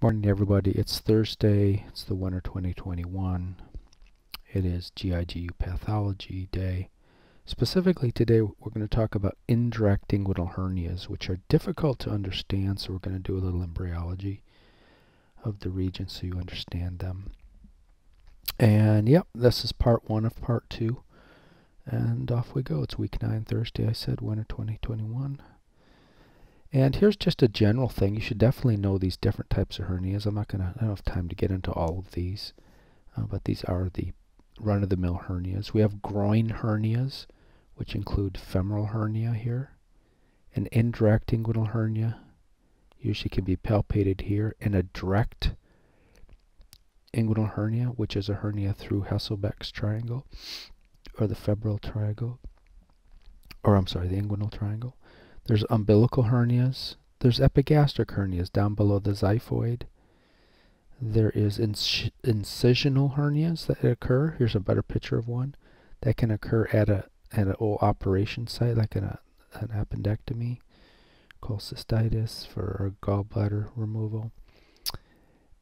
Morning everybody, it's Thursday, it's the winter 2021. It is GIGU Pathology Day. Specifically today we're going to talk about indirect inguinal hernias which are difficult to understand so we're going to do a little embryology of the region so you understand them. And yep, this is part one of part two. And off we go. It's week 9 Thursday, I said, winter 2021. And here's just a general thing. You should definitely know these different types of hernias. I'm not going to, have time to get into all of these. Uh, but these are the run-of-the-mill hernias. We have groin hernias, which include femoral hernia here. An indirect inguinal hernia usually can be palpated here. And a direct inguinal hernia, which is a hernia through Hesselbach's triangle, or the febrile triangle, or I'm sorry, the inguinal triangle. There's umbilical hernias. There's epigastric hernias down below the xiphoid. There is incisional hernias that occur. Here's a better picture of one that can occur at a at an old operation site, like an, a, an appendectomy, cholecystitis for gallbladder removal.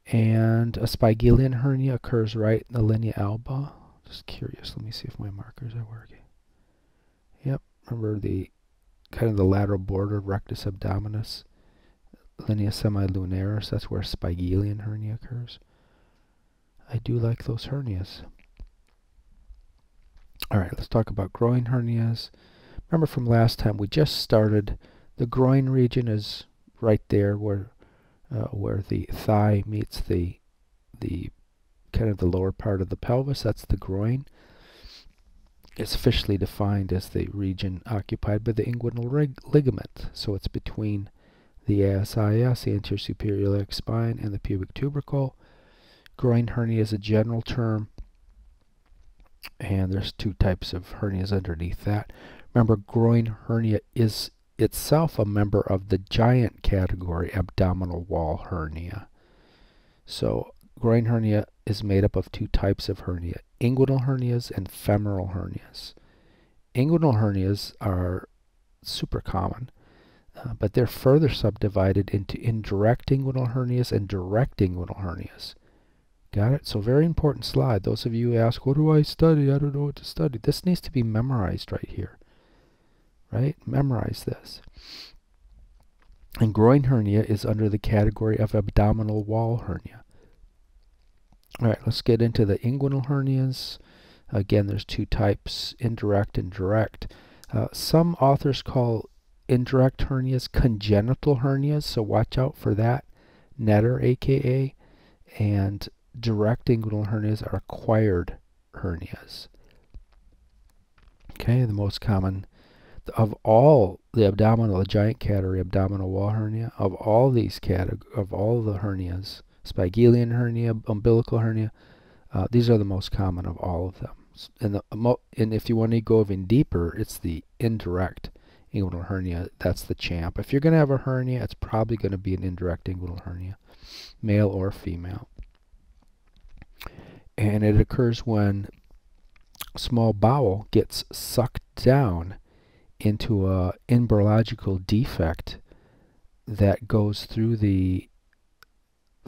And a Spigelian hernia occurs right in the linea alba. Just curious. Let me see if my markers are working. Yep. Remember the kind of the lateral border of rectus abdominis, linea semilunaris, that's where Spigelian hernia occurs. I do like those hernias. Alright, let's talk about groin hernias. Remember from last time, we just started. The groin region is right there where uh, where the thigh meets the the kind of the lower part of the pelvis. That's the groin is officially defined as the region occupied by the inguinal ligament. So it's between the ASIS, the anterior superior iliac spine, and the pubic tubercle. Groin hernia is a general term, and there's two types of hernias underneath that. Remember, groin hernia is itself a member of the giant category, abdominal wall hernia. So groin hernia is made up of two types of hernia, inguinal hernias and femoral hernias. Inguinal hernias are super common, uh, but they're further subdivided into indirect inguinal hernias and direct inguinal hernias. Got it? So very important slide. Those of you who ask, what do I study? I don't know what to study. This needs to be memorized right here. Right? Memorize this. And groin hernia is under the category of abdominal wall hernia. All right, let's get into the inguinal hernias. Again, there's two types, indirect and direct. Uh, some authors call indirect hernias congenital hernias, so watch out for that. Netter, aka, and direct inguinal hernias are acquired hernias. Okay, the most common of all the abdominal, the giant category abdominal wall hernia, of all these categories, of all the hernias, Spigelian hernia, umbilical hernia. Uh, these are the most common of all of them. And, the, and if you want to go even deeper, it's the indirect inguinal hernia. That's the champ. If you're going to have a hernia, it's probably going to be an indirect inguinal hernia, male or female. And it occurs when small bowel gets sucked down into a embryological defect that goes through the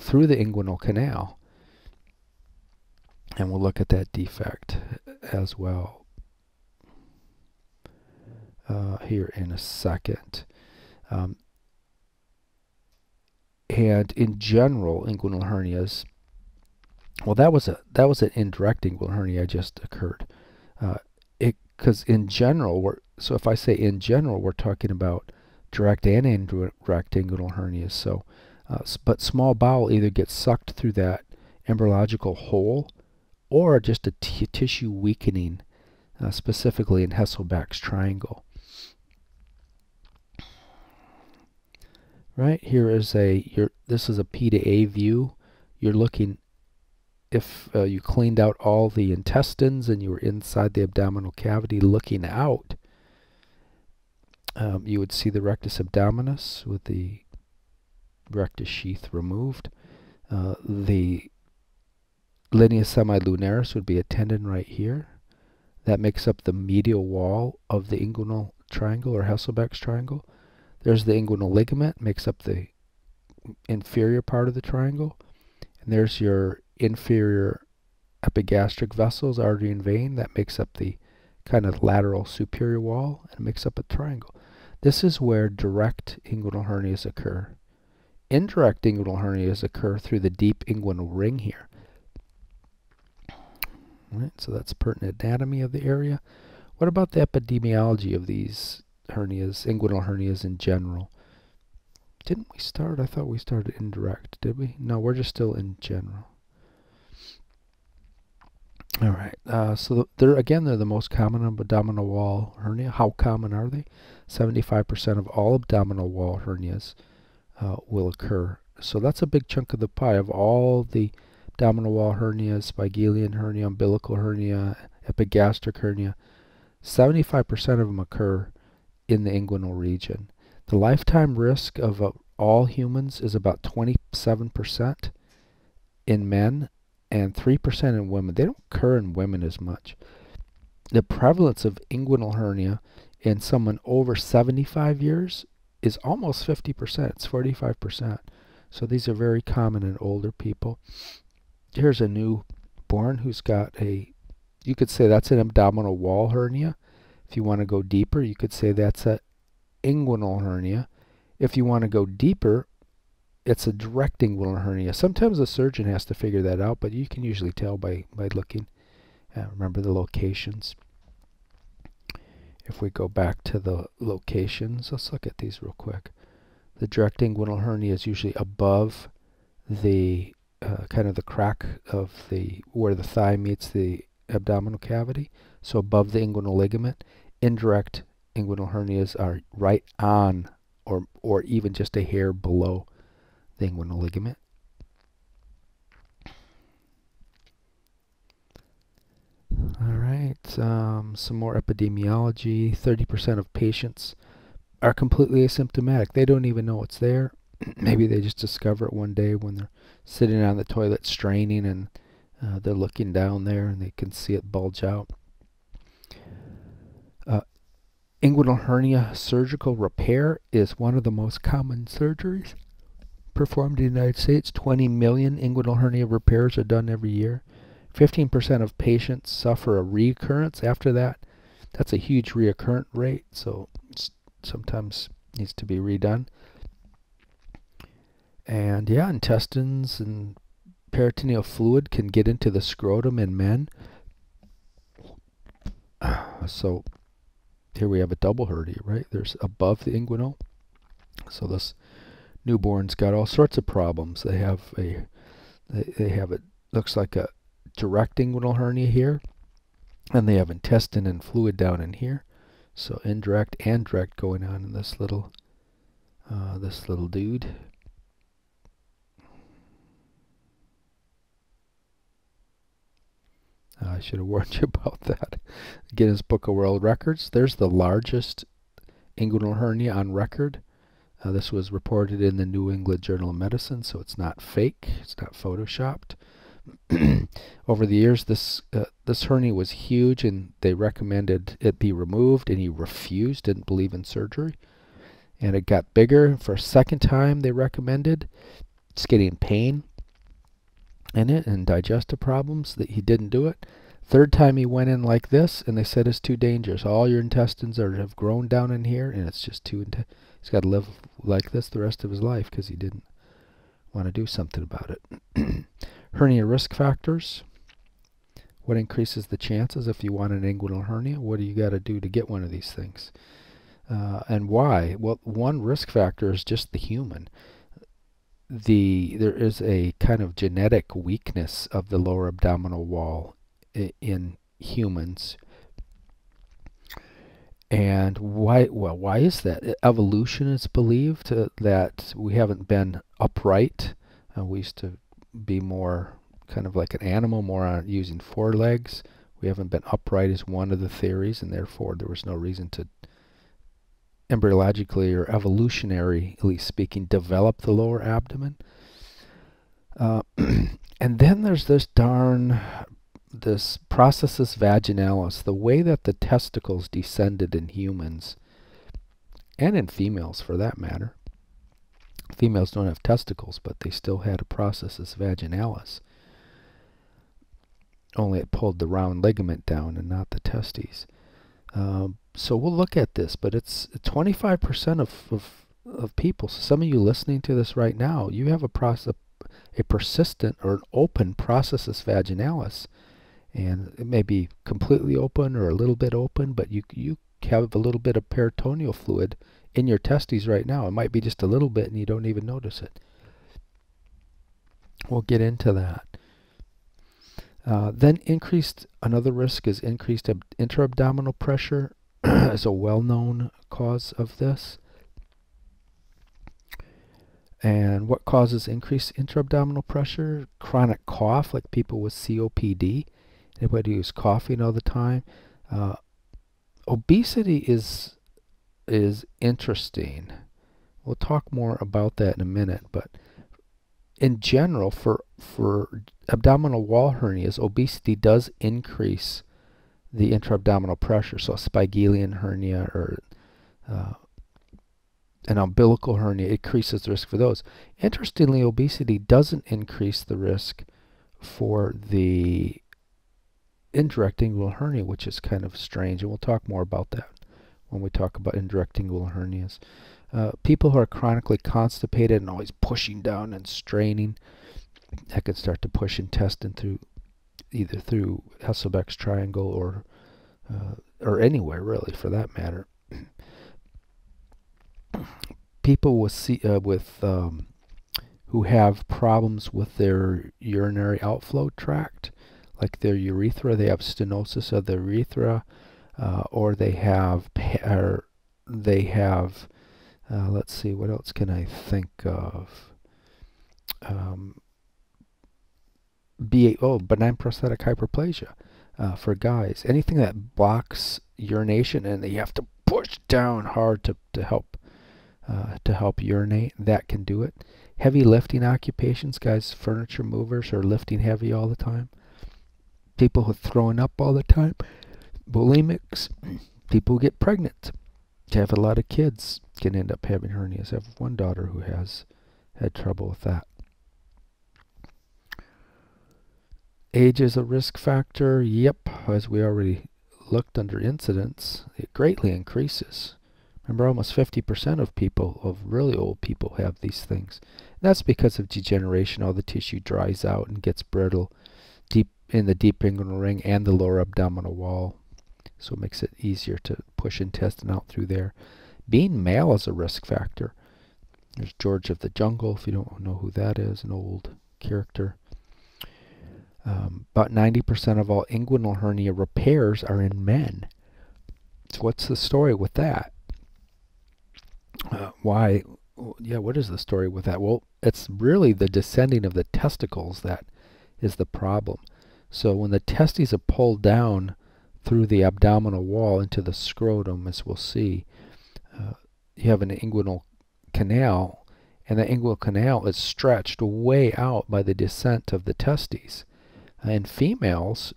through the inguinal canal. And we'll look at that defect as well uh, here in a second. Um, and in general, inguinal hernias, well, that was a that was an indirect inguinal hernia just occurred. Uh, it because in general, we're so if I say in general, we're talking about direct and indirect inguinal hernias. So uh, but small bowel either gets sucked through that embryological hole or just a tissue weakening, uh, specifically in Hesselbach's triangle. Right here is a your this is a P to A view. You're looking if uh, you cleaned out all the intestines and you were inside the abdominal cavity looking out, um, you would see the rectus abdominis with the rectus sheath removed. Uh, the linea semilunaris would be a tendon right here. That makes up the medial wall of the inguinal triangle or Hesselbach's triangle. There's the inguinal ligament, makes up the inferior part of the triangle. And there's your inferior epigastric vessels, artery and vein. That makes up the kind of lateral superior wall and makes up a triangle. This is where direct inguinal hernias occur. Indirect inguinal hernias occur through the deep inguinal ring here. Right, so that's pertinent anatomy of the area. What about the epidemiology of these hernias, inguinal hernias in general? Didn't we start? I thought we started indirect, did we? No, we're just still in general. All right. Uh, so they're again they're the most common abdominal wall hernia. How common are they? 75% of all abdominal wall hernias uh, will occur. So that's a big chunk of the pie of all the abdominal wall hernias, spigelian hernia, umbilical hernia, epigastric hernia. 75% of them occur in the inguinal region. The lifetime risk of uh, all humans is about 27% in men and 3% in women. They don't occur in women as much. The prevalence of inguinal hernia in someone over 75 years is almost 50%. It's 45%. So these are very common in older people. Here's a newborn who's got a, you could say that's an abdominal wall hernia. If you want to go deeper, you could say that's a inguinal hernia. If you want to go deeper, it's a direct inguinal hernia. Sometimes a surgeon has to figure that out, but you can usually tell by, by looking. Uh, remember the locations. If we go back to the locations, let's look at these real quick. The direct inguinal hernia is usually above the uh, kind of the crack of the where the thigh meets the abdominal cavity, so above the inguinal ligament. Indirect inguinal hernias are right on or or even just a hair below the inguinal ligament. All right, um, some more epidemiology. 30% of patients are completely asymptomatic. They don't even know it's there. Maybe they just discover it one day when they're sitting on the toilet straining and uh, they're looking down there and they can see it bulge out. Uh, inguinal hernia surgical repair is one of the most common surgeries performed in the United States. 20 million inguinal hernia repairs are done every year. 15% of patients suffer a recurrence after that. That's a huge reoccurrent rate, so sometimes needs to be redone. And yeah, intestines and peritoneal fluid can get into the scrotum in men. So here we have a double hernia, right? There's above the inguinal. So this newborn's got all sorts of problems. They have a they, they have it looks like a direct inguinal hernia here and they have intestine and fluid down in here. So indirect and direct going on in this little uh, this little dude. I should have warned you about that. Guinness Book of World Records. There's the largest inguinal hernia on record. Uh, this was reported in the New England Journal of Medicine, so it's not fake. It's not photoshopped. Over the years, this uh, this hernia was huge, and they recommended it be removed, and he refused, didn't believe in surgery. And it got bigger. For a second time, they recommended. It's getting pain in it and digestive problems that he didn't do it. Third time he went in like this, and they said it's too dangerous. All your intestines are have grown down in here, and it's just too. He's got to live like this the rest of his life because he didn't want to do something about it. hernia risk factors. What increases the chances if you want an inguinal hernia? What do you got to do to get one of these things? Uh, and why? Well, one risk factor is just the human. The there is a kind of genetic weakness of the lower abdominal wall in humans and why? Well, why is that? Evolution is believed uh, that we haven't been upright. Uh, we used to be more kind of like an animal, more on using four legs. We haven't been upright is one of the theories, and therefore there was no reason to embryologically or evolutionarily speaking develop the lower abdomen. Uh, and then there's this darn this processus vaginalis, the way that the testicles descended in humans, and in females for that matter, females don't have testicles, but they still had a processus vaginalis. Only it pulled the round ligament down and not the testes. Um, so we'll look at this, but it's 25% of, of, of people. So some of you listening to this right now, you have a process, a persistent or an open processus vaginalis. And it may be completely open or a little bit open, but you, you have a little bit of peritoneal fluid in your testes right now. It might be just a little bit and you don't even notice it. We'll get into that. Uh, then increased, another risk is increased intra-abdominal pressure as a well-known cause of this. And what causes increased intra-abdominal pressure? Chronic cough, like people with COPD. Anybody who's coughing all the time. Uh, obesity is is interesting. We'll talk more about that in a minute, but in general, for for abdominal wall hernias, obesity does increase the intra-abdominal pressure. So a Spigelian hernia or uh, an umbilical hernia increases the risk for those. Interestingly, obesity doesn't increase the risk for the indirect inguinal hernia, which is kind of strange, and we'll talk more about that when we talk about indirect inguinal hernias. Uh, people who are chronically constipated and always pushing down and straining, that can start to push intestine through either through Hesselbach's triangle or uh, or anywhere really for that matter. people with uh, with um, who have problems with their urinary outflow tract, like their urethra, they have stenosis of the urethra, uh, or they have or they have uh, let's see what else can I think of? Um, B oh benign prostatic hyperplasia uh, for guys. Anything that blocks urination and you have to push down hard to, to help uh, to help urinate that can do it. Heavy lifting occupations guys furniture movers are lifting heavy all the time. People who are throwing up all the time bulimics, people get pregnant, have a lot of kids can end up having hernias. I have one daughter who has had trouble with that. Age is a risk factor. Yep, as we already looked under incidence, it greatly increases. Remember, almost 50% of people, of really old people, have these things. And that's because of degeneration. All the tissue dries out and gets brittle deep in the deep inguinal ring and the lower abdominal wall so it makes it easier to push intestine out through there. Being male is a risk factor. There's George of the Jungle, if you don't know who that is, an old character. Um, about 90% of all inguinal hernia repairs are in men. So what's the story with that? Uh, why? Yeah, what is the story with that? Well, it's really the descending of the testicles that is the problem. So when the testes are pulled down through the abdominal wall into the scrotum, as we'll see. Uh, you have an inguinal canal, and the inguinal canal is stretched way out by the descent of the testes. Uh, in females,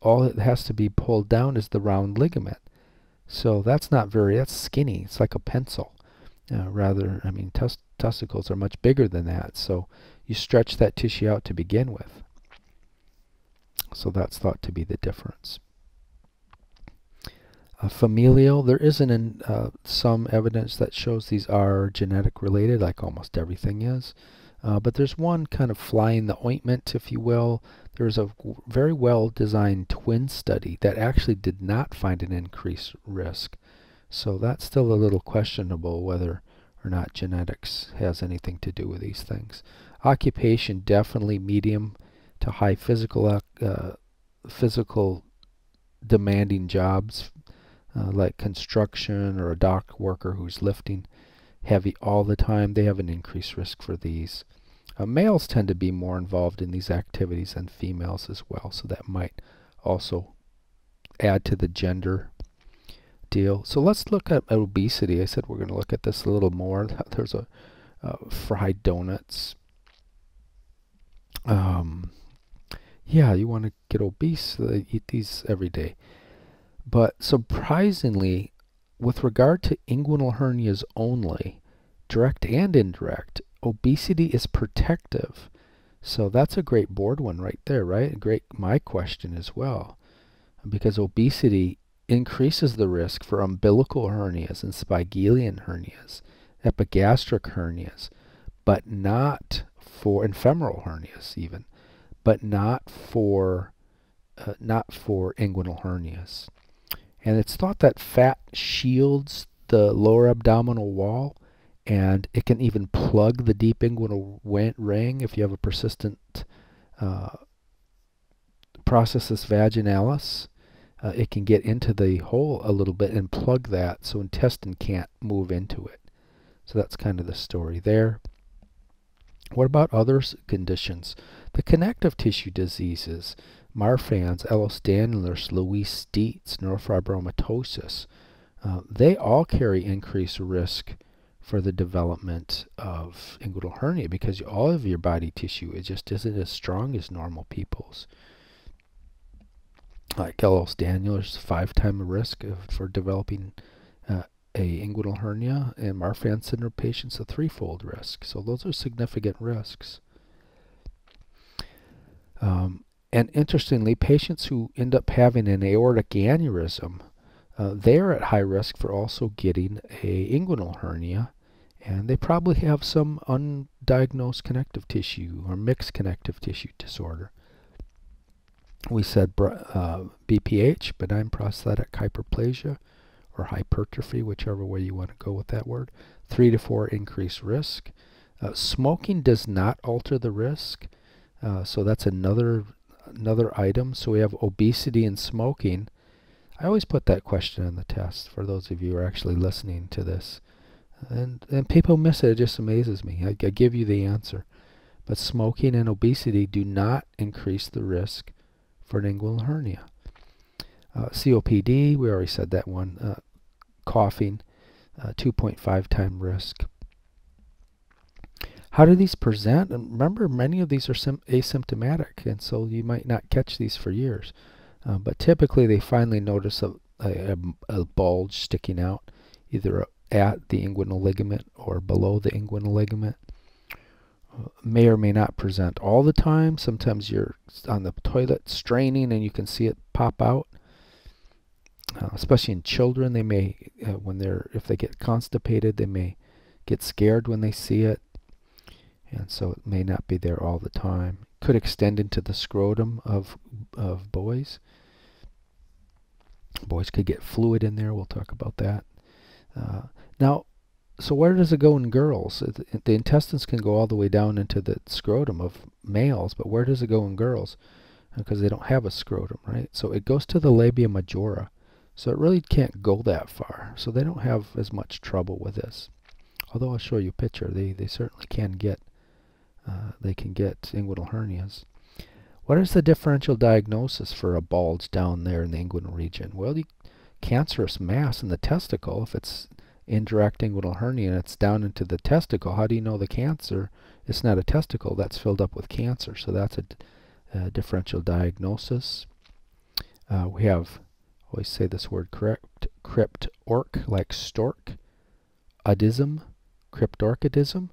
all that has to be pulled down is the round ligament. So that's not very, that's skinny. It's like a pencil. Uh, rather, I mean, tes testicles are much bigger than that. So you stretch that tissue out to begin with. So that's thought to be the difference. Familial, there isn't in, uh, some evidence that shows these are genetic related, like almost everything is. Uh, but there's one kind of fly in the ointment, if you will. There's a very well designed twin study that actually did not find an increased risk. So that's still a little questionable whether or not genetics has anything to do with these things. Occupation, definitely medium to high physical, uh, physical demanding jobs uh, like construction or a dock worker who's lifting heavy all the time, they have an increased risk for these. Uh, males tend to be more involved in these activities than females as well, so that might also add to the gender deal. So let's look at obesity. I said we're going to look at this a little more. There's a uh, fried donuts. Um, yeah, you want to get obese, uh, eat these every day. But surprisingly, with regard to inguinal hernias only, direct and indirect, obesity is protective. So that's a great board one right there, right? A great my question as well. Because obesity increases the risk for umbilical hernias and spigelian hernias, epigastric hernias, but not for and femoral hernias even, but not for uh, not for inguinal hernias. And it's thought that fat shields the lower abdominal wall and it can even plug the deep inguinal ring if you have a persistent uh, processus vaginalis. Uh, it can get into the hole a little bit and plug that so intestine can't move into it. So that's kind of the story there. What about other conditions? The connective tissue diseases, Marfan's, Ehlers-Danlos, Loeys-Dietz, neurofibromatosis, uh, they all carry increased risk for the development of inguinal hernia because all of your body tissue it just isn't as strong as normal people's. Like Ehlers-Danlos, five time risk of, for developing uh, a inguinal hernia, and Marfan syndrome patients a threefold risk. So those are significant risks. Um, and interestingly, patients who end up having an aortic aneurysm, uh, they're at high risk for also getting a inguinal hernia, and they probably have some undiagnosed connective tissue or mixed connective tissue disorder. We said uh, BPH, benign prostatic hyperplasia, or hypertrophy, whichever way you want to go with that word. Three to four increased risk. Uh, smoking does not alter the risk, uh, so that's another another item. So we have obesity and smoking. I always put that question on the test for those of you who are actually listening to this. And, and people miss it. It just amazes me. I, I give you the answer. But smoking and obesity do not increase the risk for an inguinal hernia. Uh, COPD, we already said that one. Uh, coughing, uh, 2.5 time risk. How do these present? And remember, many of these are asymptomatic, and so you might not catch these for years. Uh, but typically, they finally notice a, a, a, bulge sticking out, either at the inguinal ligament or below the inguinal ligament. Uh, may or may not present all the time. Sometimes you're on the toilet straining and you can see it pop out. Uh, especially in children, they may, uh, when they're, if they get constipated, they may get scared when they see it and so it may not be there all the time. Could extend into the scrotum of of boys. Boys could get fluid in there. We'll talk about that. Uh, now, so where does it go in girls? The intestines can go all the way down into the scrotum of males, but where does it go in girls? Because they don't have a scrotum, right? So it goes to the labia majora. So it really can't go that far. So they don't have as much trouble with this. Although I'll show you a picture, they, they certainly can get uh, they can get inguinal hernias. What is the differential diagnosis for a bulge down there in the inguinal region? Well, the cancerous mass in the testicle, if it's indirect inguinal hernia and it's down into the testicle, how do you know the cancer? It's not a testicle that's filled up with cancer, so that's a, a differential diagnosis. Uh, we have, always say this word correct, cryptorch, like stork, adism, cryptorchidism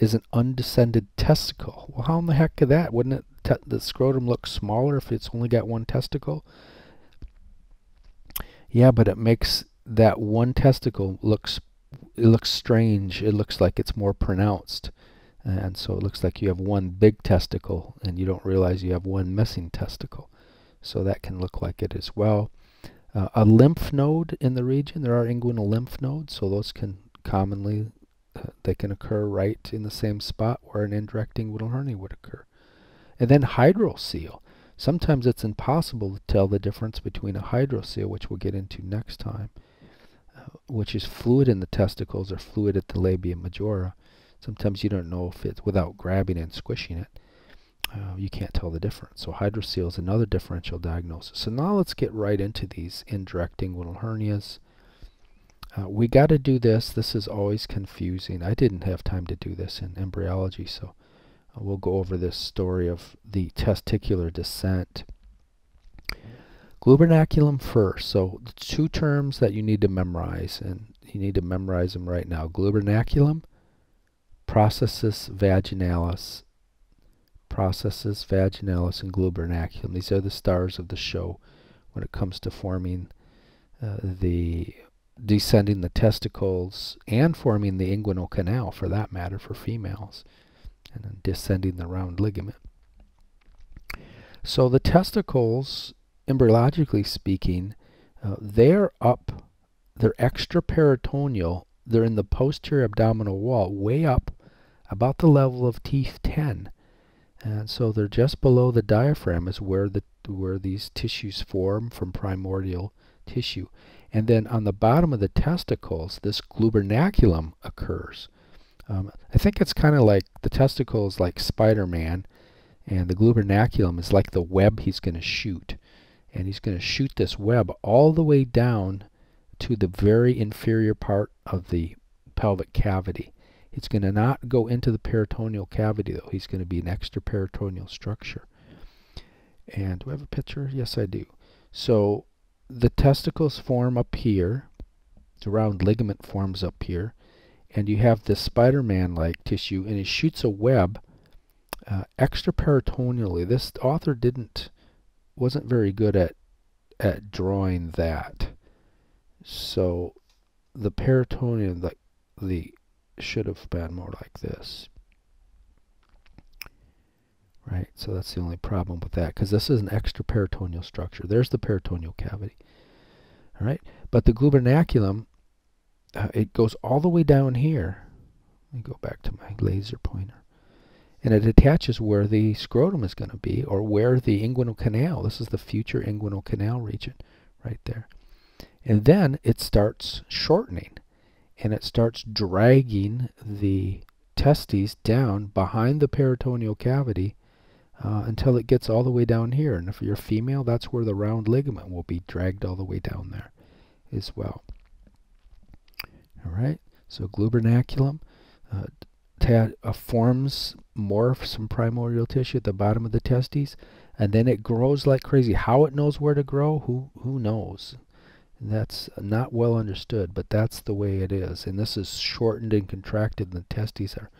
is an undescended testicle. Well, how in the heck could that? Wouldn't it the scrotum look smaller if it's only got one testicle? Yeah, but it makes that one testicle looks it looks strange. It looks like it's more pronounced. And so it looks like you have one big testicle and you don't realize you have one missing testicle. So that can look like it as well. Uh, a lymph node in the region, there are inguinal lymph nodes, so those can commonly they can occur right in the same spot where an indirect inguinal hernia would occur. And then hydrocele. Sometimes it's impossible to tell the difference between a hydrocele, which we'll get into next time, uh, which is fluid in the testicles or fluid at the labia majora. Sometimes you don't know if it's without grabbing and squishing it. Uh, you can't tell the difference. So hydrocele is another differential diagnosis. So now let's get right into these indirect inguinal hernias. Uh, we got to do this. This is always confusing. I didn't have time to do this in embryology, so uh, we'll go over this story of the testicular descent. Gubernaculum first. So the two terms that you need to memorize, and you need to memorize them right now. Gubernaculum, processus vaginalis, processus vaginalis, and glubernaculum. These are the stars of the show when it comes to forming uh, the descending the testicles and forming the inguinal canal for that matter for females and then descending the round ligament. So the testicles, embryologically speaking, uh, they're up, they're extraperitoneal, they're in the posterior abdominal wall, way up about the level of T10. And so they're just below the diaphragm is where the where these tissues form from primordial tissue. And then on the bottom of the testicles, this glubernaculum occurs. Um, I think it's kind of like the testicles like Spider-Man, and the glubernaculum is like the web he's going to shoot. And he's going to shoot this web all the way down to the very inferior part of the pelvic cavity. It's going to not go into the peritoneal cavity, though. He's going to be an extraperitoneal structure. And do I have a picture? Yes, I do. So the testicles form up here. The round ligament forms up here. And you have this Spider-Man-like tissue, and it shoots a web uh, extraperitoneally. This author didn't, wasn't very good at, at drawing that. So the peritoneum, the, the should have been more like this. Right, so that's the only problem with that, because this is an extraperitoneal structure. There's the peritoneal cavity. All right, but the gubernaculum, uh, it goes all the way down here. Let me go back to my laser pointer. And it attaches where the scrotum is going to be, or where the inguinal canal, this is the future inguinal canal region, right there. And then it starts shortening and it starts dragging the testes down behind the peritoneal cavity uh, until it gets all the way down here. And if you're female, that's where the round ligament will be dragged all the way down there as well. All right, so glubernaculum uh, uh, forms more some primordial tissue at the bottom of the testes, and then it grows like crazy. How it knows where to grow, who who knows? That's not well understood, but that's the way it is. And this is shortened and contracted, and the testes are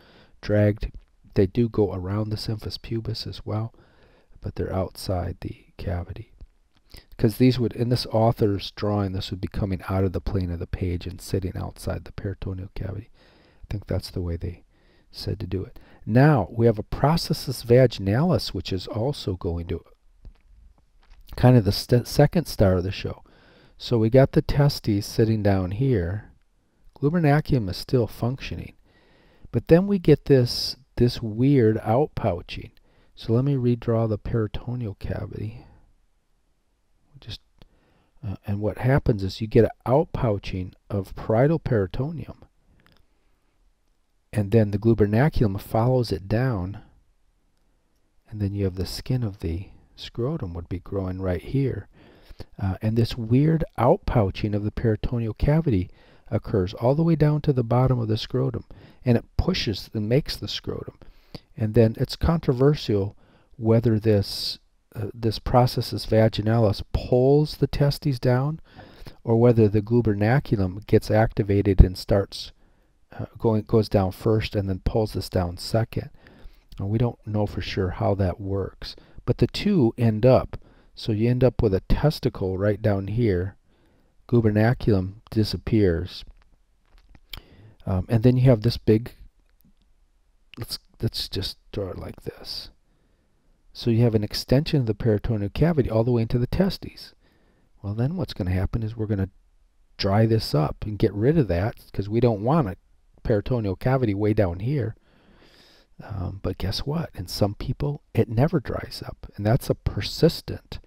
dragged. They do go around the symphysis pubis as well, but they're outside the cavity. Because these would, in this author's drawing, this would be coming out of the plane of the page and sitting outside the peritoneal cavity. I think that's the way they said to do it. Now, we have a processus vaginalis, which is also going to kind of the st second star of the show. So we got the testes sitting down here. Gubernaculum is still functioning. But then we get this, this weird outpouching. So let me redraw the peritoneal cavity. Just uh, And what happens is you get an outpouching of parietal peritoneum. And then the gubernaculum follows it down. And then you have the skin of the scrotum would be growing right here. Uh, and this weird outpouching of the peritoneal cavity occurs all the way down to the bottom of the scrotum. And it pushes and makes the scrotum. And then it's controversial whether this uh, this processus vaginalis pulls the testes down or whether the gubernaculum gets activated and starts uh, going goes down first and then pulls this down second. And we don't know for sure how that works. But the two end up so you end up with a testicle right down here. Gubernaculum disappears. Um, and then you have this big, let's, let's just draw it like this. So you have an extension of the peritoneal cavity all the way into the testes. Well, then what's going to happen is we're going to dry this up and get rid of that because we don't want a peritoneal cavity way down here. Um, but guess what? In some people, it never dries up. And that's a persistent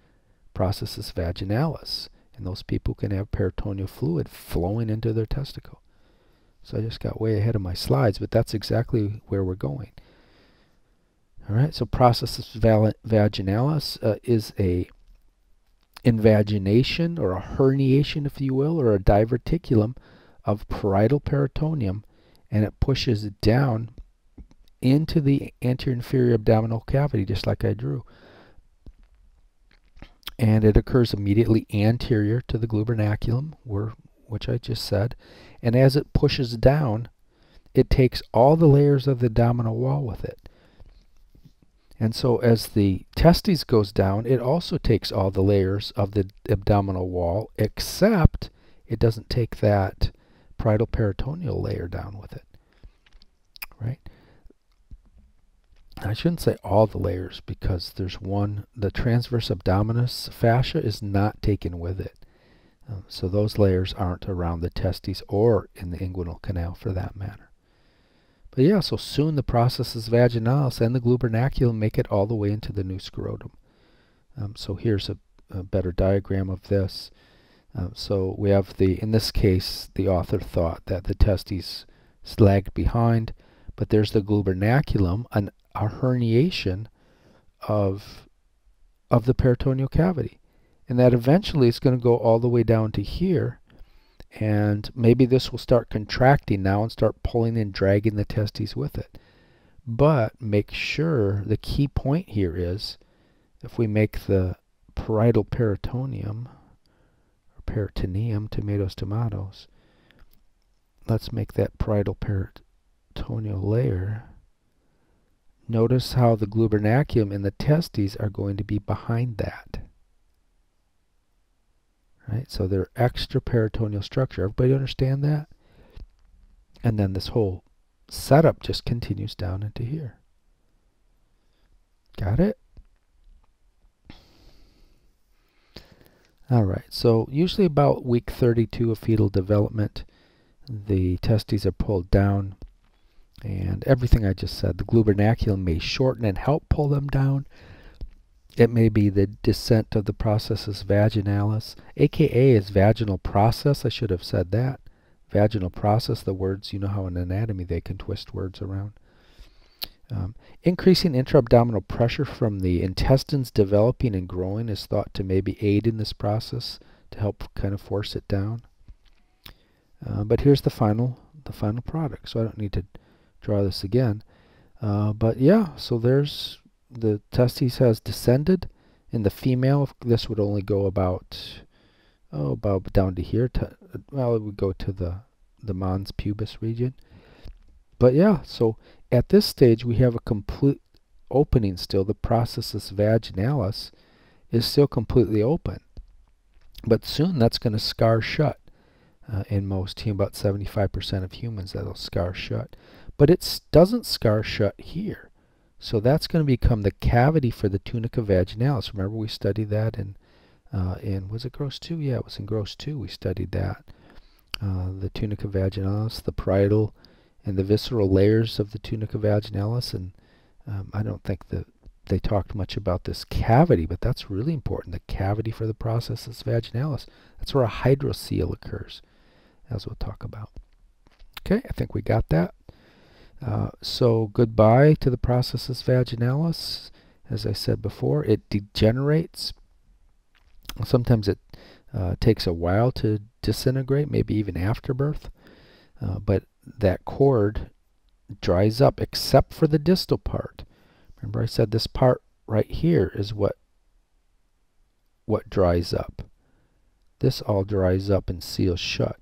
processus vaginalis. And those people can have peritoneal fluid flowing into their testicle. So I just got way ahead of my slides, but that's exactly where we're going. All right, so processus vaginalis uh, is a invagination or a herniation, if you will, or a diverticulum of parietal peritoneum, and it pushes down into the anterior inferior abdominal cavity, just like I drew and it occurs immediately anterior to the gubernaculum, which I just said. And as it pushes down, it takes all the layers of the abdominal wall with it. And so as the testes goes down, it also takes all the layers of the abdominal wall, except it doesn't take that parietal peritoneal layer down with it. Right? I shouldn't say all the layers because there's one, the transverse abdominis fascia is not taken with it. Um, so those layers aren't around the testes or in the inguinal canal for that matter. But yeah, so soon the processus vaginalis and the glubernaculum make it all the way into the new scrotum. Um, so here's a, a, better diagram of this. Um, so we have the, in this case, the author thought that the testes lagged behind, but there's the glubernaculum, an, a herniation of, of the peritoneal cavity. And that eventually it's going to go all the way down to here. And maybe this will start contracting now and start pulling and dragging the testes with it. But make sure the key point here is if we make the parietal peritoneum or peritoneum tomatoes tomatoes let's make that parietal peritoneal layer notice how the glubernaculum and the testes are going to be behind that right? So they're extra peritoneal structure. Everybody understand that? And then this whole setup just continues down into here. Got it? All right, so usually about week 32 of fetal development, the testes are pulled down, and everything I just said, the glubernaculum may shorten and help pull them down, it may be the descent of the processus vaginalis, aka is vaginal process. I should have said that. Vaginal process, the words, you know how in anatomy they can twist words around. Um, increasing intra-abdominal pressure from the intestines developing and growing is thought to maybe aid in this process to help kind of force it down. Uh, but here's the final, the final product. So I don't need to draw this again. Uh, but yeah, so there's the testes has descended. In the female, this would only go about, oh, about down to here. To, well, it would go to the, the mons pubis region. But yeah, so at this stage, we have a complete opening still. The processus vaginalis is still completely open. But soon that's going to scar shut. Uh, in most, about 75% of humans, that'll scar shut. But it doesn't scar shut here. So that's going to become the cavity for the tunica vaginalis. Remember we studied that in, uh, in was it gross 2? Yeah, it was in gross 2 we studied that. Uh, the tunica vaginalis, the parietal and the visceral layers of the tunica vaginalis. And um, I don't think that they talked much about this cavity, but that's really important. The cavity for the processus vaginalis. That's where a hydrocele occurs, as we'll talk about. Okay, I think we got that. Uh, so goodbye to the processus vaginalis. As I said before, it degenerates. Sometimes it uh, takes a while to disintegrate, maybe even after birth. Uh, but that cord dries up except for the distal part. Remember I said this part right here is what what dries up. This all dries up and seals shut.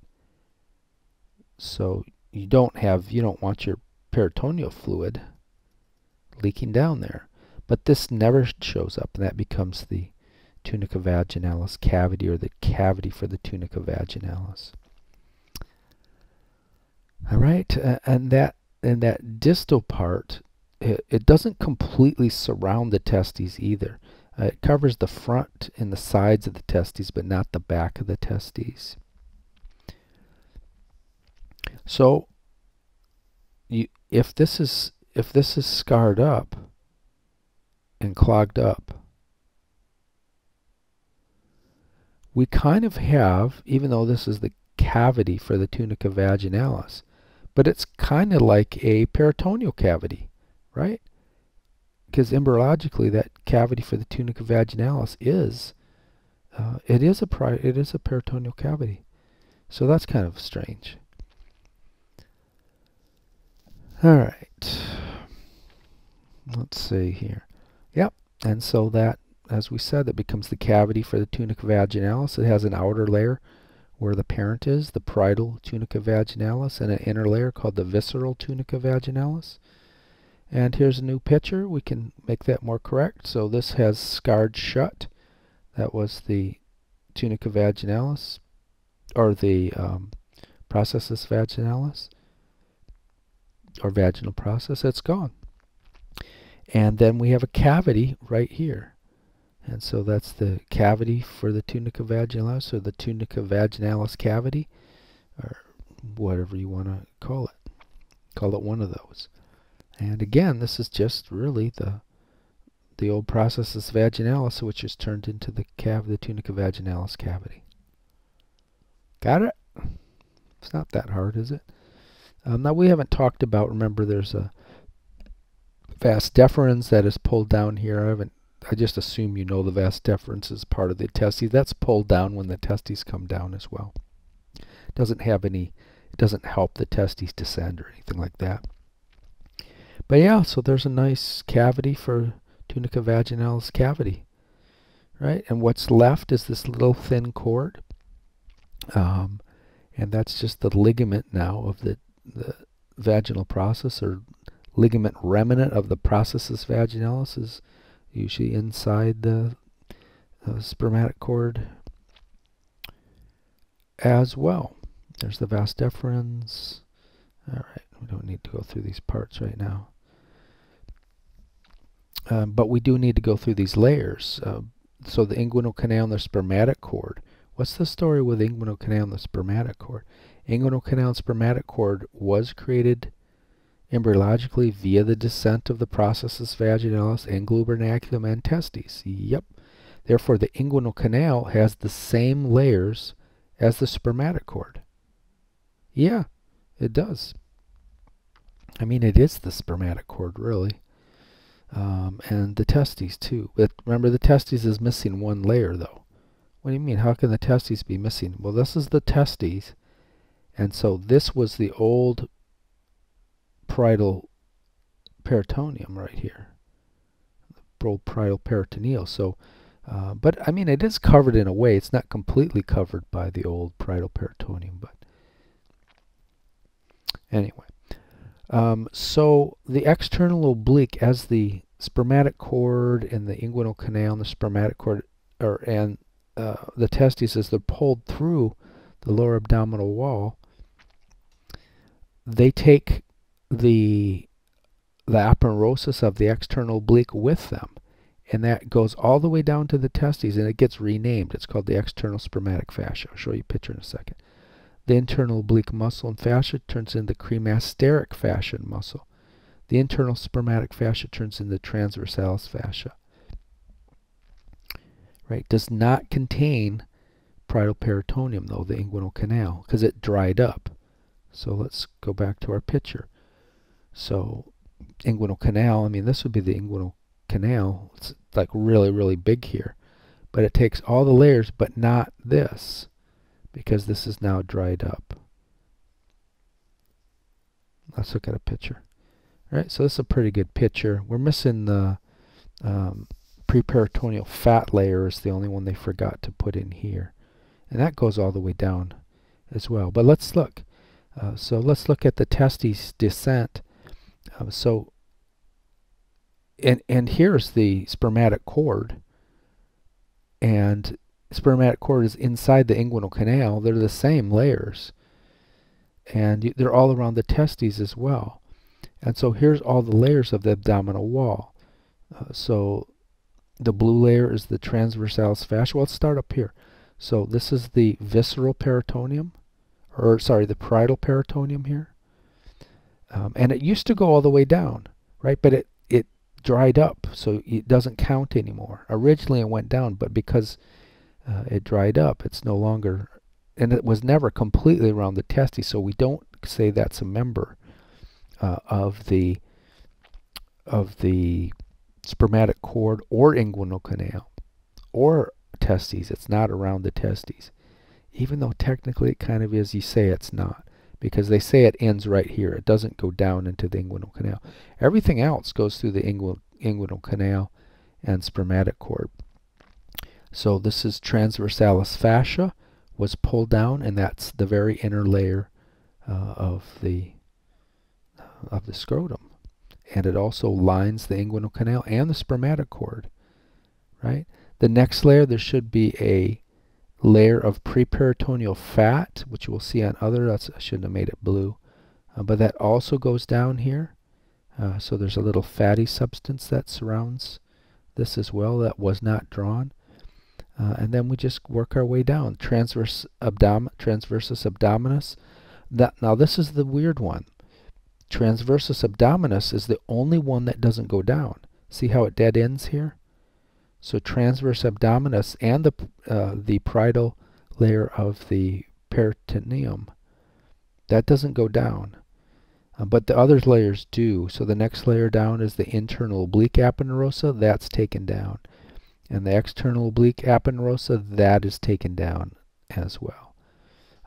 So you don't have you don't want your peritoneal fluid leaking down there. But this never shows up, and that becomes the tunica vaginalis cavity or the cavity for the tunica vaginalis. All right, uh, and that and that distal part, it, it, doesn't completely surround the testes either. Uh, it covers the front and the sides of the testes, but not the back of the testes. So you, if this is if this is scarred up and clogged up, we kind of have, even though this is the cavity for the tunica vaginalis, but it's kind of like a peritoneal cavity, right? Because embryologically, that cavity for the tunica vaginalis is, uh, it is a it is a peritoneal cavity, so that's kind of strange. All right. Let's see here. Yep. And so that, as we said, that becomes the cavity for the tunica vaginalis. It has an outer layer where the parent is, the parietal tunica vaginalis, and an inner layer called the visceral tunica vaginalis. And here's a new picture. We can make that more correct. So this has scarred shut. That was the tunica vaginalis, or the um, processus vaginalis, or vaginal process. It's gone. And then we have a cavity right here. And so that's the cavity for the tunica vaginalis, or the tunica vaginalis cavity, or whatever you want to call it. Call it one of those. And again, this is just really the the old processus vaginalis, which is turned into the cav the tunica vaginalis cavity. Got it? It's not that hard, is it? Um, now we haven't talked about. Remember, there's a vas deferens that is pulled down here. I haven't I just assume you know the vas deferens is part of the testes. That's pulled down when the testes come down as well. It doesn't have any, it doesn't help the testes descend or anything like that. But yeah, so there's a nice cavity for tunica vaginalis cavity, right? And what's left is this little thin cord. Um, and that's just the ligament now of the, the vaginal process or ligament remnant of the processus vaginalis is usually inside the, the spermatic cord as well. There's the vas deferens. All right, we don't need to go through these parts right now. Um, but we do need to go through these layers. Uh, so the inguinal canal and the spermatic cord. What's the story with inguinal canal and the spermatic cord? Inguinal canal spermatic cord was created embryologically via the descent of the processus vaginalis and gubernaculum and testes. Yep. Therefore, the inguinal canal has the same layers as the spermatic cord. Yeah, it does. I mean, it is the spermatic cord, really. Um, and the testes, too. But remember, the testes is missing one layer, though. What do you mean? How can the testes be missing? Well, this is the testes. And so this was the old parietal peritoneum right here. The parietal peritoneal. So, uh, but I mean, it is covered in a way. It's not completely covered by the old parietal peritoneum, but anyway. Um, so the external oblique, as the spermatic cord and the inguinal canal and the spermatic cord, or and uh, the testes, as they're pulled through the lower abdominal wall, they take the the aponeurosis of the external oblique with them. And that goes all the way down to the testes and it gets renamed. It's called the external spermatic fascia. I'll show you a picture in a second. The internal oblique muscle and fascia turns into the cremasteric fascia and muscle. The internal spermatic fascia turns into transversalis fascia. Right? Does not contain parietal peritoneum though, the inguinal canal, because it dried up. So let's go back to our picture. So inguinal canal, I mean, this would be the inguinal canal. It's like really, really big here. But it takes all the layers, but not this, because this is now dried up. Let's look at a picture. All right, so this is a pretty good picture. We're missing the um, preperitoneal fat layer is the only one they forgot to put in here. And that goes all the way down as well. But let's look. Uh, so let's look at the testes descent um, so, and, and here's the spermatic cord. And spermatic cord is inside the inguinal canal. They're the same layers. And they're all around the testes as well. And so here's all the layers of the abdominal wall. Uh, so the blue layer is the transversalis fascia. Well, let's start up here. So this is the visceral peritoneum, or sorry, the parietal peritoneum here. Um, and it used to go all the way down, right? But it, it dried up, so it doesn't count anymore. Originally it went down, but because uh, it dried up, it's no longer, and it was never completely around the testes, so we don't say that's a member uh, of the of the spermatic cord or inguinal canal or testes. It's not around the testes. Even though technically it kind of is, you say it's not because they say it ends right here. It doesn't go down into the inguinal canal. Everything else goes through the inguinal, inguinal canal and spermatic cord. So this is transversalis fascia. was pulled down, and that's the very inner layer uh, of the of the scrotum. And it also lines the inguinal canal and the spermatic cord, right? The next layer, there should be a layer of preperitoneal fat, which we'll see on other, that's, I shouldn't have made it blue, uh, but that also goes down here. Uh, so there's a little fatty substance that surrounds this as well that was not drawn. Uh, and then we just work our way down. Transverse abdom transversus abdominis. That, now this is the weird one. Transversus abdominis is the only one that doesn't go down. See how it dead ends here? So transverse abdominis and the, uh, the parietal layer of the peritoneum, that doesn't go down. Uh, but the other layers do. So the next layer down is the internal oblique aponeurosa. That's taken down. And the external oblique aponeurosa, that is taken down as well.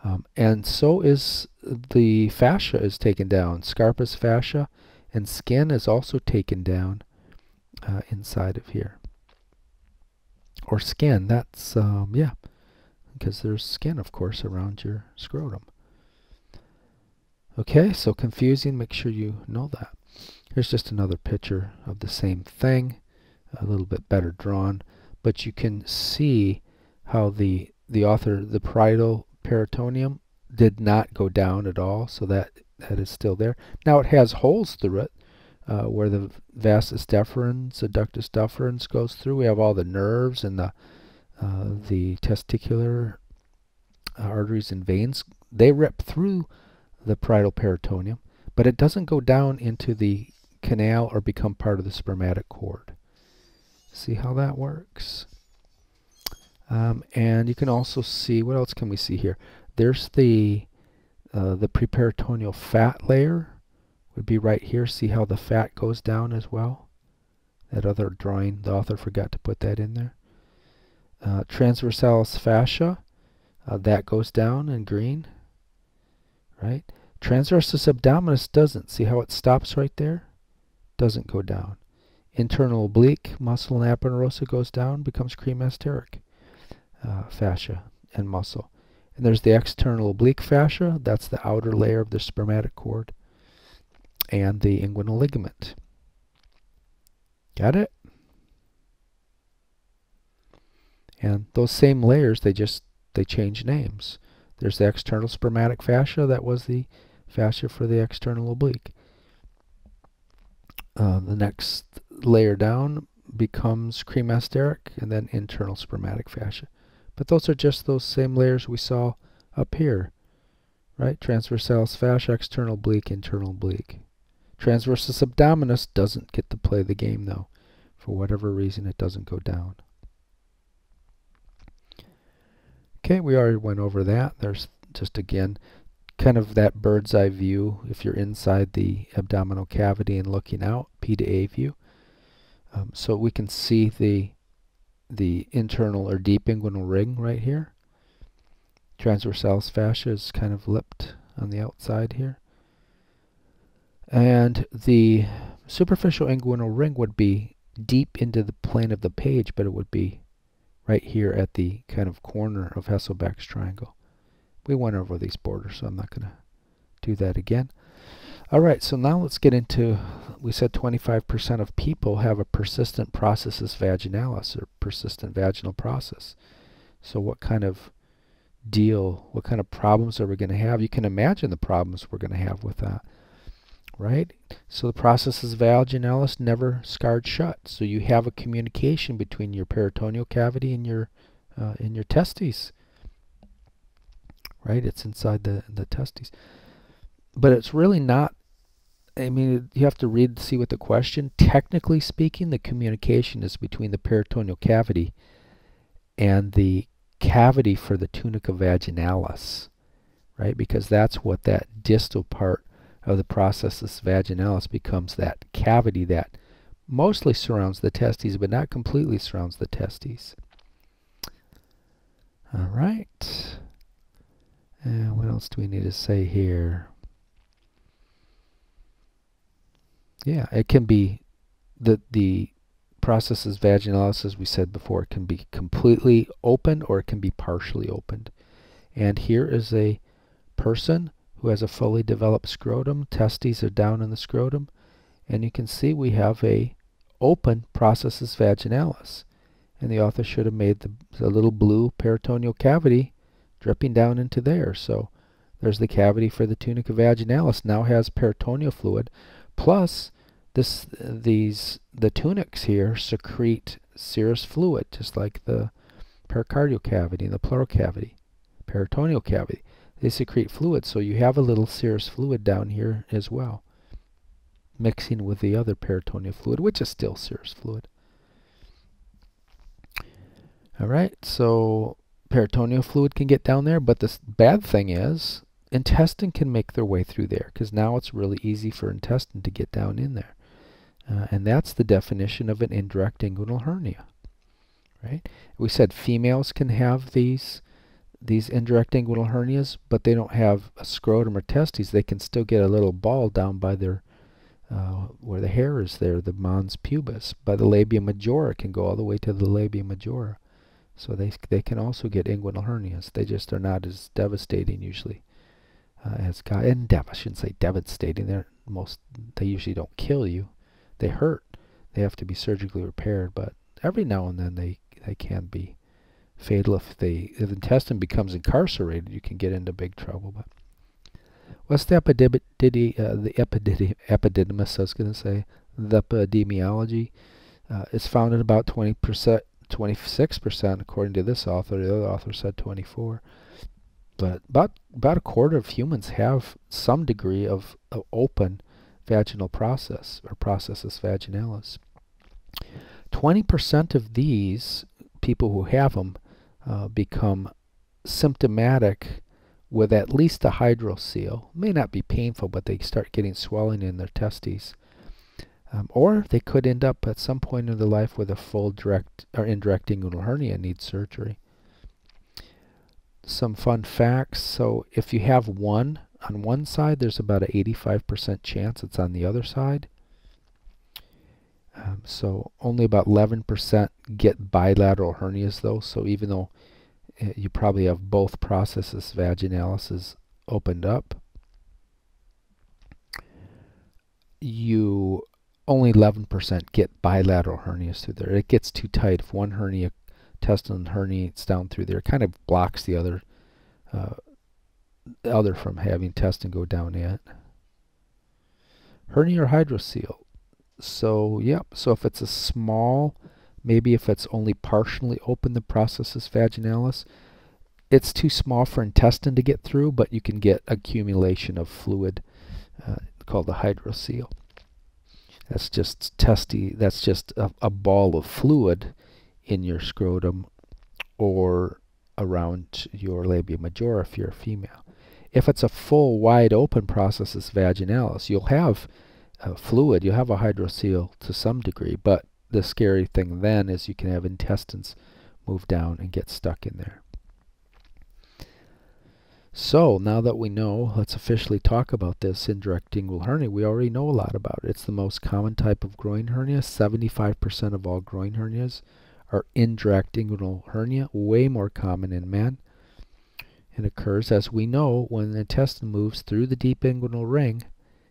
Um, and so is the fascia is taken down. Scarpa's fascia and skin is also taken down uh, inside of here. Or skin, that's, um, yeah, because there's skin, of course, around your scrotum. Okay, so confusing, make sure you know that. Here's just another picture of the same thing, a little bit better drawn, but you can see how the the author, the parietal peritoneum, did not go down at all, so that that is still there. Now it has holes through it, uh, where the vastus deferens, the ductus deferens goes through. We have all the nerves and the uh, the testicular arteries and veins. They rip through the parietal peritoneum, but it doesn't go down into the canal or become part of the spermatic cord. See how that works? Um, and you can also see, what else can we see here? There's the, uh, the preperitoneal fat layer would be right here. See how the fat goes down as well? That other drawing, the author forgot to put that in there. Uh, transversalis fascia, uh, that goes down in green right? Transversus abdominis doesn't. See how it stops right there? Doesn't go down. Internal oblique muscle and aponeurosa goes down, becomes cremasteric uh, fascia and muscle. And there's the external oblique fascia. That's the outer layer of the spermatic cord. And the inguinal ligament. Got it? And those same layers, they just, they change names. There's the external spermatic fascia. That was the fascia for the external oblique. Uh, the next layer down becomes cremasteric and then internal spermatic fascia. But those are just those same layers we saw up here, right? Transversalis fascia, external oblique, internal oblique. Transversus abdominis doesn't get to play the game though. For whatever reason, it doesn't go down. Okay, we already went over that. There's just again kind of that bird's eye view if you're inside the abdominal cavity and looking out, P to A view. Um, so we can see the the internal or deep inguinal ring right here. Transversalis fascia is kind of lipped on the outside here. And the superficial inguinal ring would be deep into the plane of the page, but it would be right here at the kind of corner of Hesselbach's triangle. We went over these borders, so I'm not going to do that again. All right, so now let's get into, we said 25% of people have a persistent processus vaginalis, or persistent vaginal process. So what kind of deal, what kind of problems are we going to have? You can imagine the problems we're going to have with that right? So the processus vaginalis never scarred shut. So you have a communication between your peritoneal cavity and your uh, in your testes, right? It's inside the the testes, but it's really not. I mean, you have to read to see what the question. Technically speaking, the communication is between the peritoneal cavity and the cavity for the tunica vaginalis, right? Because that's what that distal part of the processus vaginalis becomes that cavity that mostly surrounds the testes, but not completely surrounds the testes. All right. And what else do we need to say here? Yeah, it can be the the processus vaginalis, as we said before, can be completely open or it can be partially opened. And here is a person who has a fully developed scrotum. Testes are down in the scrotum. And you can see we have a open processus vaginalis. And the author should have made the, the little blue peritoneal cavity dripping down into there. So there's the cavity for the tunica vaginalis. Now has peritoneal fluid. Plus, this these the tunics here secrete serous fluid, just like the pericardial cavity and the pleural cavity, peritoneal cavity. They secrete fluid, so you have a little serous fluid down here as well, mixing with the other peritoneal fluid, which is still serous fluid. All right, so peritoneal fluid can get down there, but the bad thing is intestine can make their way through there because now it's really easy for intestine to get down in there. Uh, and that's the definition of an indirect inguinal hernia. Right? We said females can have these these indirect inguinal hernias, but they don't have a scrotum or testes. They can still get a little ball down by their uh, where the hair is there, the mons pubis. By the labia majora, can go all the way to the labia majora. So they they can also get inguinal hernias. They just are not as devastating usually uh, as God. And dev, I shouldn't say devastating. They're most they usually don't kill you. They hurt. They have to be surgically repaired, but every now and then they they can be fatal if the if the intestine becomes incarcerated. You can get into big trouble. But what's the epididi, uh, the epididi, epididymis? I was going to say the epidemiology. Uh, it's found in about 20 percent 26% according to this author. The other author said 24. But about, about a quarter of humans have some degree of, of open vaginal process or processus vaginalis. 20% of these people who have them uh, become symptomatic with at least a hydrocele. May not be painful, but they start getting swelling in their testes. Um, or they could end up at some point in their life with a full direct or indirect inguinal hernia and need surgery. Some fun facts. So if you have one on one side, there's about an 85% chance it's on the other side. Um, so only about 11% get bilateral hernias though. So even though uh, you probably have both processes, vaginalis opened up, you only 11% get bilateral hernias through there. It gets too tight. If one hernia, intestine herniates down through there, it kind of blocks the other, uh, the other from having intestine go down it. Hernia or hydrocele. So, yep. So if it's a small, maybe if it's only partially open, the processus vaginalis, it's too small for intestine to get through, but you can get accumulation of fluid uh, called the hydrocele. That's just testy. That's just a, a ball of fluid in your scrotum or around your labia majora if you're a female. If it's a full, wide open processus vaginalis, you'll have uh, fluid, you'll have a hydrocele to some degree, but the scary thing then is you can have intestines move down and get stuck in there. So now that we know, let's officially talk about this indirect inguinal hernia. We already know a lot about it. It's the most common type of groin hernia. 75% of all groin hernias are indirect inguinal hernia, way more common in men. It occurs, as we know, when the intestine moves through the deep inguinal ring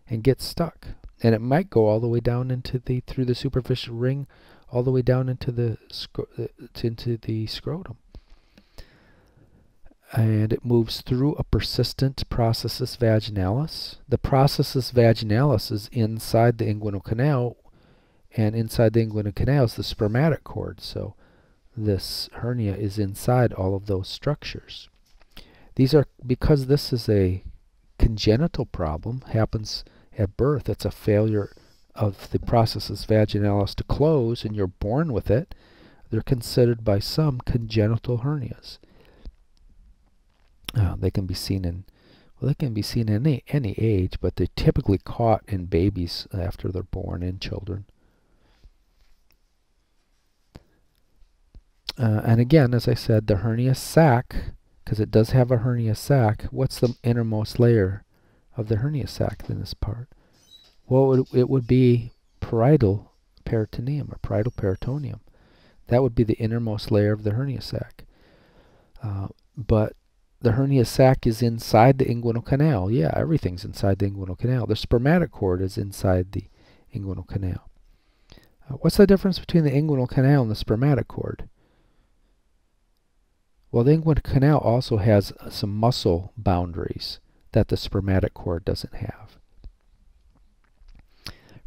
and gets stuck. And it might go all the way down into the through the superficial ring, all the way down into the uh, into the scrotum and it moves through a persistent processus vaginalis. The processus vaginalis is inside the inguinal canal, and inside the inguinal canal is the spermatic cord. So this hernia is inside all of those structures. These are because this is a congenital problem, happens at birth. It's a failure of the processus vaginalis to close, and you're born with it. They're considered by some congenital hernias. Uh, they can be seen in well, they can be seen in any, any age, but they're typically caught in babies after they're born in children. Uh, and again, as I said, the hernia sac, because it does have a hernia sac, what's the innermost layer of the hernia sac in this part? Well, it, it would be parietal peritoneum or parietal peritoneum. That would be the innermost layer of the hernia sac. Uh, but the hernia sac is inside the inguinal canal. Yeah, everything's inside the inguinal canal. The spermatic cord is inside the inguinal canal. Uh, what's the difference between the inguinal canal and the spermatic cord? Well, the inguinal canal also has uh, some muscle boundaries that the spermatic cord doesn't have.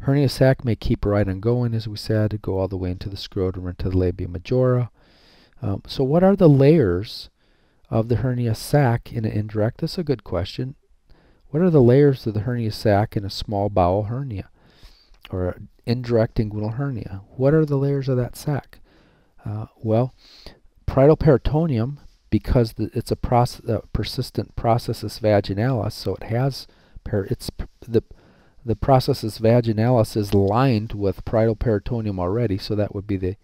Hernia sac may keep right on going, as we said, go all the way into the scrotum or into the labia majora. Um, so what are the layers of the hernia sac in an indirect? That's a good question. What are the layers of the hernia sac in a small bowel hernia or indirect inguinal hernia? What are the layers of that sac? Uh, well, parietal peritoneum, because the, it's a process, persistent processus vaginalis, so it has it's the the processus vaginalis is lined with parietal peritoneum already, so that would be the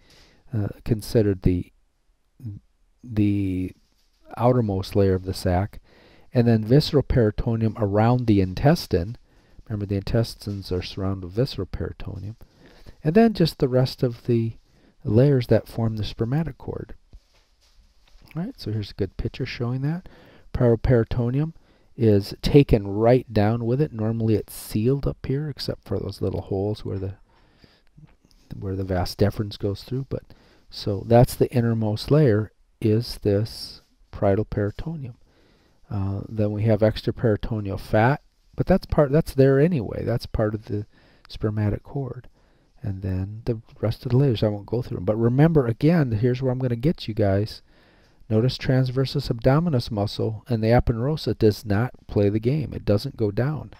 uh, considered the the outermost layer of the sac, and then visceral peritoneum around the intestine. Remember, the intestines are surrounded with visceral peritoneum, and then just the rest of the layers that form the spermatic cord. Right, so here's a good picture showing that. Peritoneum is taken right down with it. Normally it's sealed up here, except for those little holes where the where the vas deferens goes through. But so that's the innermost layer is this parietal peritoneum. Uh, then we have extraperitoneal fat, but that's part that's there anyway. That's part of the spermatic cord. And then the rest of the layers I won't go through them. But remember again, here's where I'm going to get you guys. Notice transversus abdominis muscle and the aponeurosa does not play the game. It doesn't go down.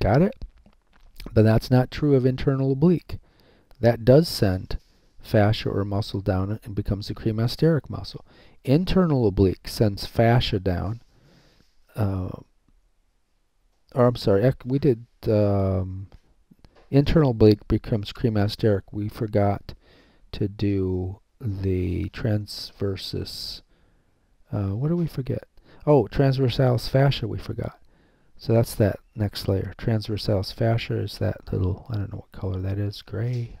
Got it? But that's not true of internal oblique. That does send fascia or muscle down and becomes the cremasteric muscle. Internal oblique sends fascia down. Uh, or I'm sorry, we did um, internal oblique becomes cremasteric. We forgot to do the transversus, uh, what do we forget? Oh, transversalis fascia we forgot. So that's that next layer. Transversalis fascia is that little, I don't know what color that is, gray.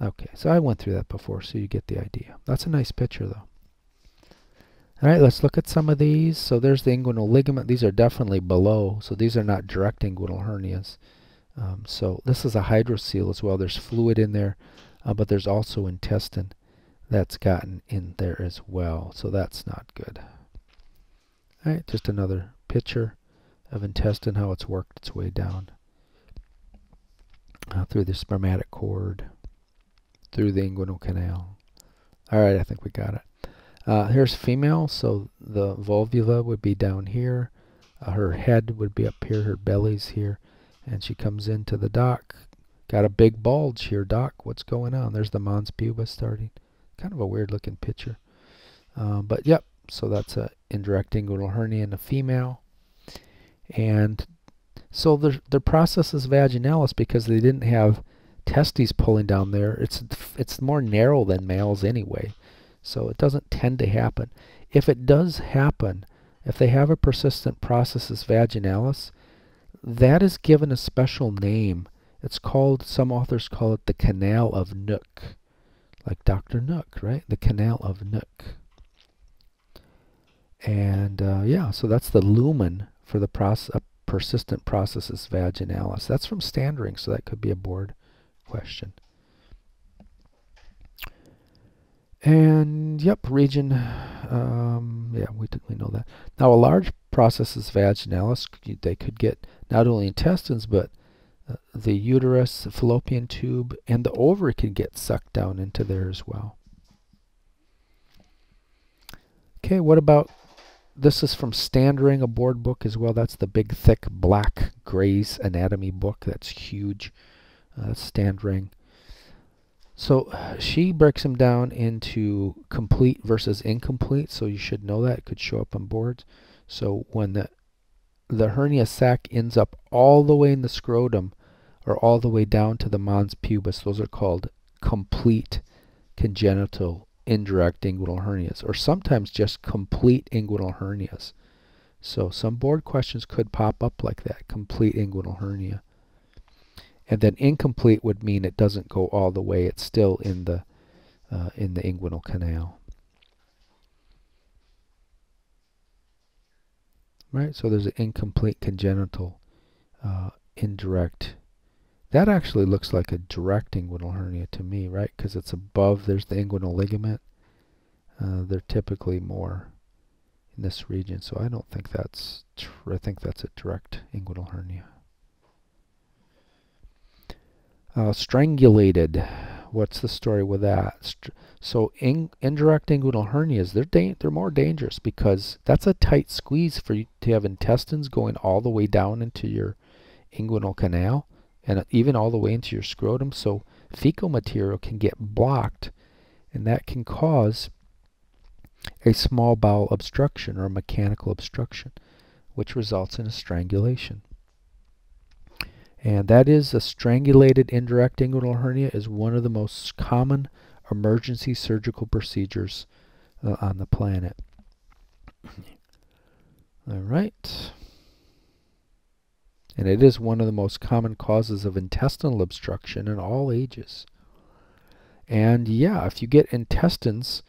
Okay, so I went through that before, so you get the idea. That's a nice picture, though. All right, let's look at some of these. So there's the inguinal ligament. These are definitely below, so these are not direct inguinal hernias. Um, so this is a hydrocele as well. There's fluid in there uh, but there's also intestine that's gotten in there as well, so that's not good. All right, just another picture of intestine, how it's worked its way down uh, through the spermatic cord, through the inguinal canal. All right, I think we got it. Uh, here's female, so the vulva would be down here. Uh, her head would be up here, her belly's here, and she comes into the dock, Got a big bulge here, Doc. What's going on? There's the mons pubis starting. Kind of a weird looking picture. Um, but yep, so that's an indirect inguinal hernia in a female. And so the, the processus vaginalis because they didn't have testes pulling down there. It's, it's more narrow than males anyway. So it doesn't tend to happen. If it does happen, if they have a persistent processus vaginalis, that is given a special name it's called, some authors call it the Canal of Nuck. Like Dr. Nuck, right? The Canal of Nuck. And uh, yeah, so that's the lumen for the process, uh, persistent processus vaginalis. That's from Standring, so that could be a board question. And yep, region, um, yeah, we, we know that. Now a large processus vaginalis, they could get not only intestines, but the uterus, the fallopian tube, and the ovary can get sucked down into there as well. Okay, what about this is from Standring, a board book as well. That's the big, thick, black Gray's Anatomy book. That's huge. Uh, Standring. So she breaks them down into complete versus incomplete. So you should know that. It could show up on boards. So when the the hernia sac ends up all the way in the scrotum, or all the way down to the mons pubis. Those are called complete congenital indirect inguinal hernias, or sometimes just complete inguinal hernias. So some board questions could pop up like that, complete inguinal hernia. And then incomplete would mean it doesn't go all the way, it's still in the uh, in the inguinal canal. right? So there's an incomplete congenital uh, indirect. That actually looks like a direct inguinal hernia to me, right? Because it's above, there's the inguinal ligament. Uh, they're typically more in this region, so I don't think that's, I think that's a direct inguinal hernia. Uh, strangulated. What's the story with that? St so in, indirect inguinal hernias, they're they're more dangerous because that's a tight squeeze for you to have intestines going all the way down into your inguinal canal and even all the way into your scrotum. So fecal material can get blocked and that can cause a small bowel obstruction or a mechanical obstruction, which results in a strangulation. And that is a strangulated indirect inguinal hernia is one of the most common emergency surgical procedures uh, on the planet. All right. And it is one of the most common causes of intestinal obstruction in all ages. And yeah, if you get intestines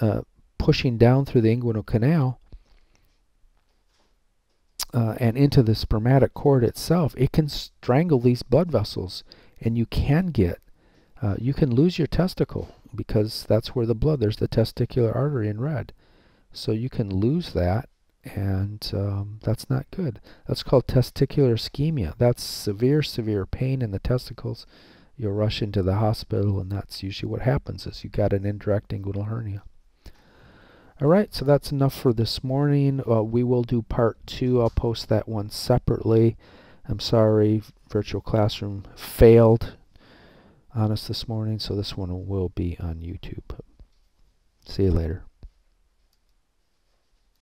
uh, pushing down through the inguinal canal, uh, and into the spermatic cord itself, it can strangle these blood vessels, and you can get, uh, you can lose your testicle because that's where the blood, there's the testicular artery in red. So you can lose that, and um, that's not good. That's called testicular ischemia. That's severe, severe pain in the testicles. You'll rush into the hospital, and that's usually what happens is you got an indirect inguinal hernia. Alright, so that's enough for this morning. Uh, we will do part two. I'll post that one separately. I'm sorry, virtual classroom failed on us this morning, so this one will be on YouTube. See you later.